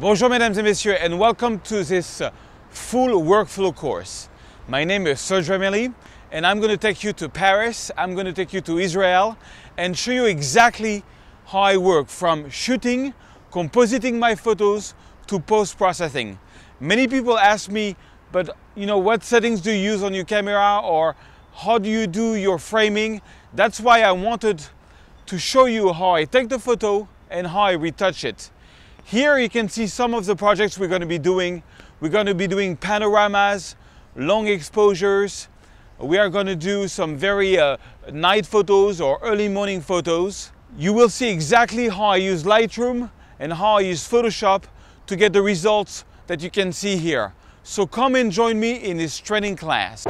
Bonjour mesdames et messieurs and welcome to this full workflow course. My name is Serge Ramelli and I'm going to take you to Paris, I'm going to take you to Israel and show you exactly how I work from shooting, compositing my photos to post-processing. Many people ask me, but you know, what settings do you use on your camera or how do you do your framing? That's why I wanted to show you how I take the photo and how I retouch it. Here you can see some of the projects we're going to be doing. We're going to be doing panoramas, long exposures. We are going to do some very uh, night photos or early morning photos. You will see exactly how I use Lightroom and how I use Photoshop to get the results that you can see here. So come and join me in this training class.